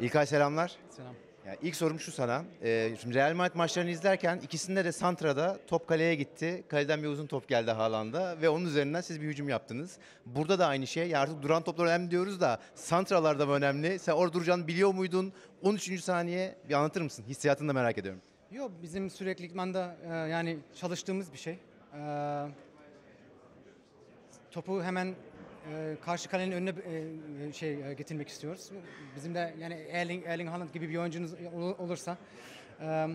İlkay selamlar. Selam. Ya ilk sorum şu sana. Ee, şimdi Real Madrid maçlarını izlerken ikisinde de Santra'da top kaleye gitti. Kaleden bir uzun top geldi Haaland'a ve onun üzerinden siz bir hücum yaptınız. Burada da aynı şey. Ya artık duran toplar önemli diyoruz da Santralar da önemli? Sen orada duracağını biliyor muydun? 13. saniye bir anlatır mısın? Hissiyatını da merak ediyorum. Yok bizim sürekli e, yani çalıştığımız bir şey. E, topu hemen e, karşı kalenin önüne e, şey e, getirmek istiyoruz. Bizim de yani Erling, Erling Haaland gibi bir oyuncunuz ol- olursa e,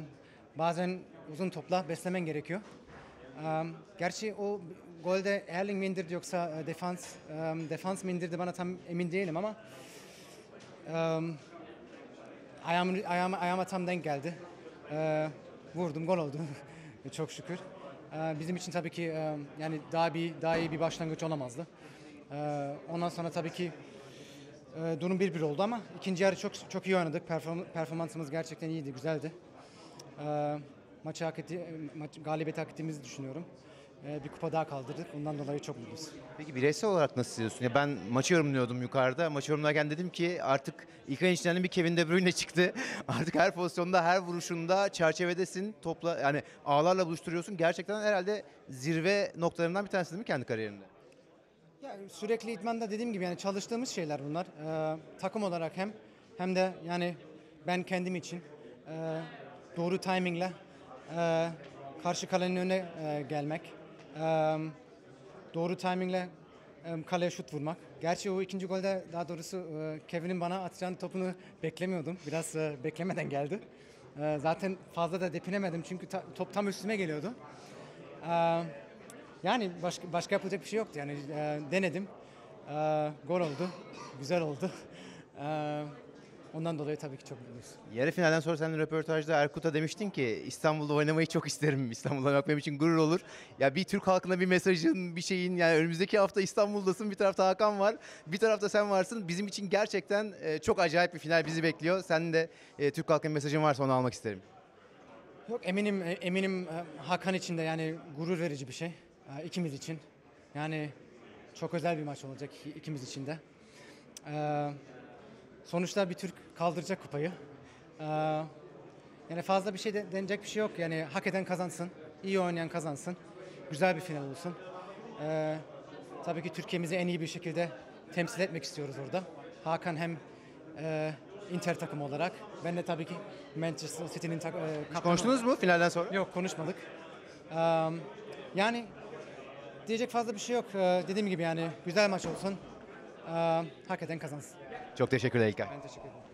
bazen uzun topla beslemen gerekiyor. E, gerçi o golde Erling mi indirdi yoksa e, defans e, defans mı indirdi bana tam emin değilim ama e, ayağımın, ayağıma, ayağıma tam denk geldi. Ee, vurdum, gol oldu. Çok şükür. Ee, bizim için tabii ki e, yani daha bir daha iyi bir başlangıç olamazdı. Ee, ondan sonra tabii ki e, durum 1-1 oldu ama ikinci yarı çok çok iyi oynadık. Perform- performansımız gerçekten iyiydi, güzeldi. Ee, maçı hak etti, maç, galibiyeti hak ettiğimizi düşünüyorum. Ee, bir kupa daha kaldırdık. Ondan dolayı çok mutluyuz. Peki bireysel olarak nasıl hissediyorsun? Ya ben maçı yorumluyordum yukarıda. Maçı yorumlarken dedim ki artık İlkay'ın içinden bir Kevin De Bruyne çıktı. Artık her pozisyonda, her vuruşunda çerçevedesin. Topla yani ağlarla buluşturuyorsun. Gerçekten herhalde zirve noktalarından bir tanesi değil mi kendi kariyerinde? Sürekli idmanda dediğim gibi yani çalıştığımız şeyler bunlar. Ee, takım olarak hem hem de yani ben kendim için e, doğru timingle e, karşı kalenin önüne e, gelmek, e, doğru timingle e, kaleye şut vurmak. Gerçi o ikinci golde daha doğrusu e, Kevin'in bana atacağın topunu beklemiyordum. Biraz e, beklemeden geldi. E, zaten fazla da depinemedim çünkü ta- top tam üstüme geliyordu. Ee, yani başka, başka yapılacak bir şey yoktu. Yani e, denedim. Ee, gol oldu. Güzel oldu. Ee, ondan dolayı tabii ki çok mutluyuz. Yarı finalden sonra senin röportajda Erkut'a demiştin ki İstanbul'da oynamayı çok isterim. İstanbul'da oynamak benim için gurur olur. Ya bir Türk halkına bir mesajın, bir şeyin yani önümüzdeki hafta İstanbul'dasın. Bir tarafta Hakan var. Bir tarafta sen varsın. Bizim için gerçekten e, çok acayip bir final bizi bekliyor. Senin de e, Türk halkına mesajın varsa onu almak isterim. Yok eminim e, eminim e, Hakan için de yani gurur verici bir şey. E, ikimiz için. Yani çok özel bir maç olacak iki- ikimiz için de. Ee, sonuçta bir Türk kaldıracak kupayı. Ee, yani fazla bir şey de, denecek bir şey yok. Yani hak eden kazansın, iyi oynayan kazansın. Güzel bir final olsun. Tabii ki Türkiye'mizi en iyi bir şekilde temsil etmek istiyoruz orada. Hakan hem e, Inter takımı olarak, ben de tabii ki Manchester City'nin tak, e, Konuştunuz mu finalden sonra? Yok konuşmadık. Ee, yani diyecek fazla bir şey yok. Ee, dediğim gibi yani güzel maç olsun. Ee, hak eden kazansın. Çok teşekkürler İlkay. Ben teşekkür ederim.